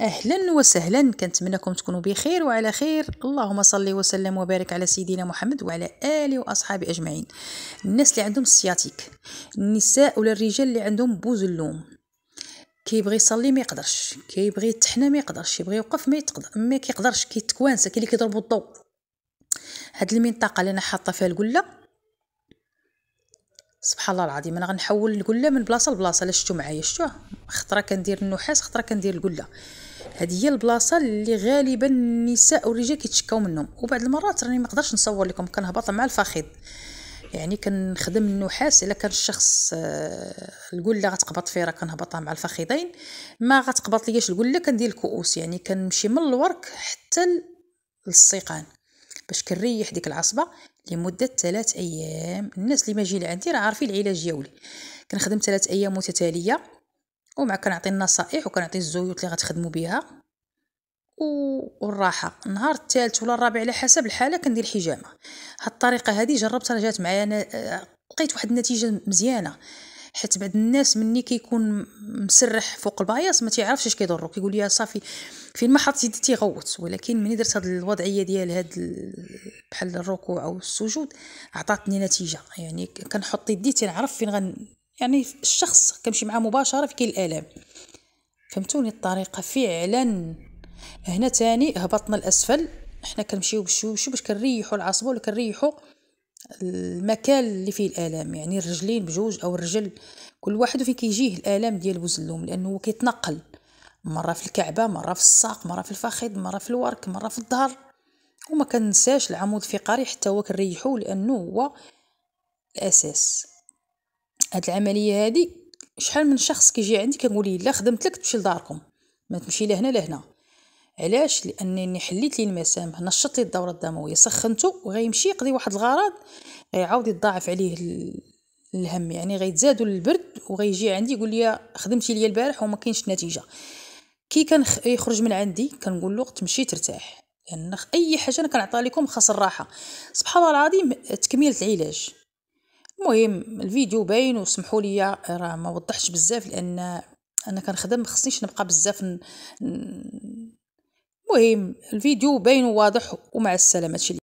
أهلا وسهلا. كنتمنىكم تكونوا بخير وعلى خير. اللهم صل وسلم وبارك على سيدنا محمد وعلى آله وأصحابه أجمعين. الناس اللي عندهم السياتيك النساء ولا الرجال اللي عندهم بوزلوم كيبغي يصلي ما يقدرش كيبغي يتحنى ما يقدرش يبغي يوقف ما يتقدر ما كيقدرش كيتكوانسا كاين اللي كيضربوا الضوء. هاد المنطقة اللي أنا حاطة فيها القلة سبحان الله العظيم أنا غنحول القلة من بلاصة لبلاصة. لا شفتوا معايا شفتوه خطرة كندير النحاس خطرة كندير القلة. هذه هي البلاصة اللي غالبا النساء والرجال كيتشكاو منهم. وبعض المرات راني ما نقدرش نصور لكم كنهبط مع الفخذ. يعني كنخدم النحاس إلا كان الشخص آه، القله غتقبط فيه راه كنهبطها مع الفخذين. ما غتقبط لياش القله كندير الكؤوس. يعني كنمشي من الورك حتى للسيقان. باش كنريح ديك العصبة لمدة ثلاث أيام. الناس اللي ما جي عندي راه عارفين العلاج ديالي. كنخدم ثلاث أيام متتالية. ومع كنعطي النصائح وكنعطي الزيوت اللي غتخدموا بها والراحة. النهار الثالث ولا الرابع على حسب الحالة كندير حجامه هاد الطريقة هذه جربتها جات معايا أنا لقيت واحد النتيجة مزيانة. حيت بعض الناس مني كيكون مسرح فوق الباياس ما تيعرفش اش كيضرو. كيقول لي صافي فين ما حط يدي تيغوت. ولكن ملي درت هاد الوضعية ديال هاد بحال الركوع أو السجود عطاتني نتيجة. يعني كنحط يدي تنعرف فين غن يعني الشخص كنمشي معاه مباشرة في كاين الآلام. فهمتوني الطريقة فعلا. هنا تاني هبطنا الأسفل. حنا كنمشيو بشو بشو باش كنريحو العصبة ولا كنريحو المكان اللي فيه الآلام؟ يعني الرجلين بجوج أو الرجل كل واحد فين كيجيه الآلام ديال بوزلوم لأنه كيتنقل. مرة في الكعبة مرة في الساق مرة في الفخذ مرة في الورك مرة في الظهر. وما كنساش العمود الفقري حتى هو كنريحوه لأنه هو الأساس. هاد العملية هادي شحال من شخص كيجي عندي كنقول ليه لا خدمت لك تمشي لداركم. ما تمشي لهنا لهنا علاش؟ لأنني حليت ليه المسام نشط ليه الدورة الدموية سخنته وغيمشي يقضي واحد الغرض غيعاود يضاعف عليه الهم يعني غيتزادوا البرد وغيجي عندي يقول لي خدمتي ليا البارح وما كاينش نتيجة. كي كان يخرج من عندي كنقول له تمشي ترتاح لأن يعني أي حاجة أنا كنعطيها لكم خاص الراحة. سبحان الله العظيم تكميله العلاج. المهم الفيديو باين وسمحوا لي راه ما وضحتش بزاف لأن أنا كنخدم خصنيش نبقى بزاف المهم الفيديو باين وواضح ومع السلامة.